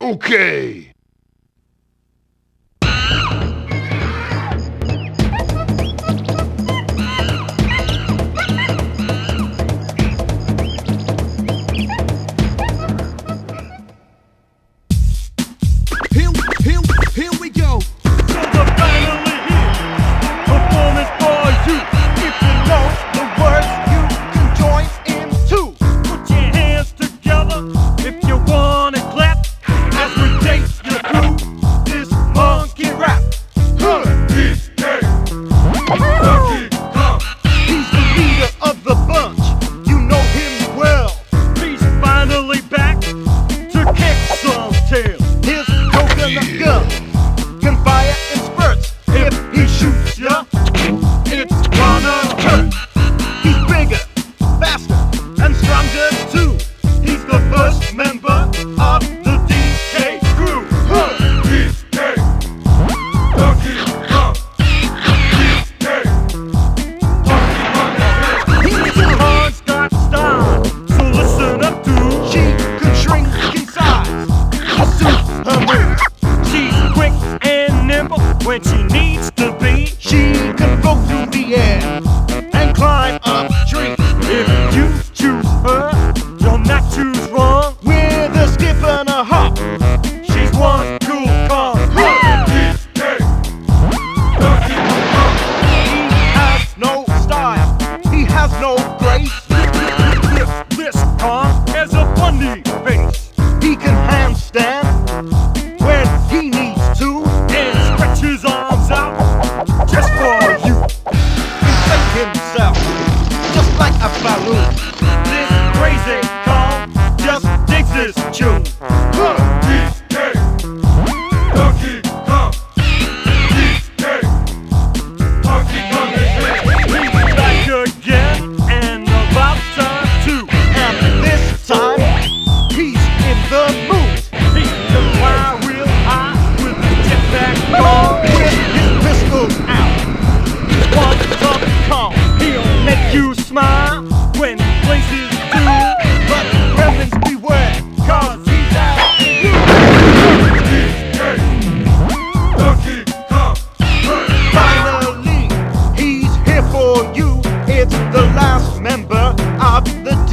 Okay. Woo! no grace. This, this, this, this huh? As a funny.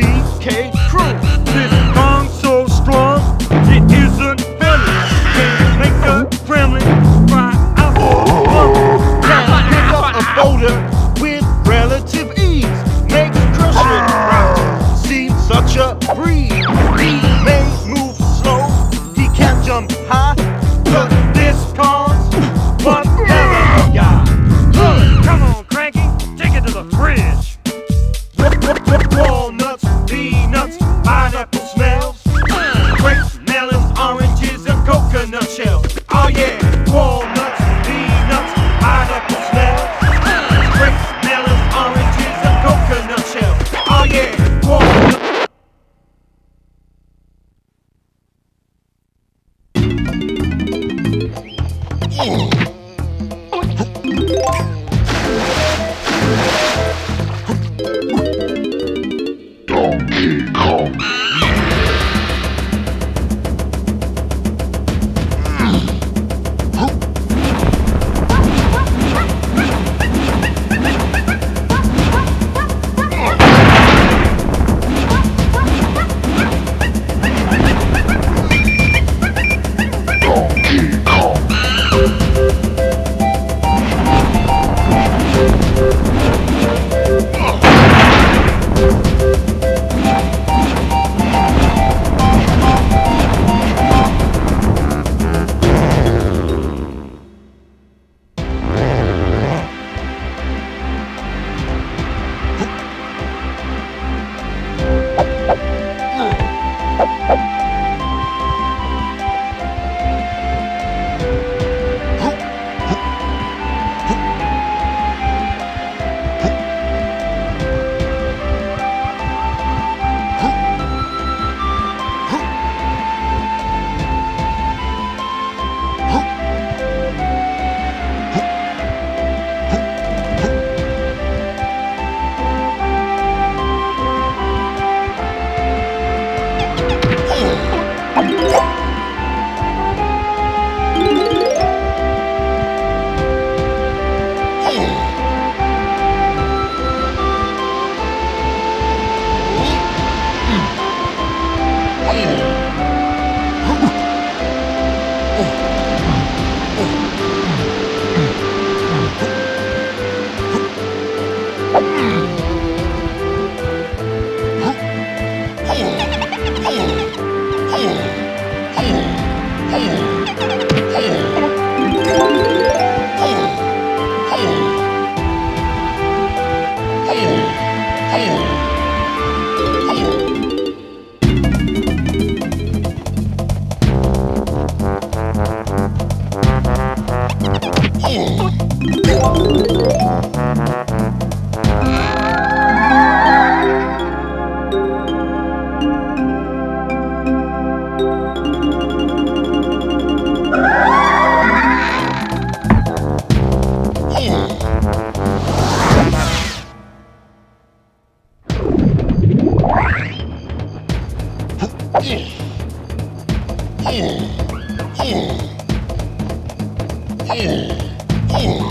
DK yeah, walnuts, peanuts, grapes, melons, oranges, and coconut. Oh yeah, walnuts. Oh. Yeah. Oh.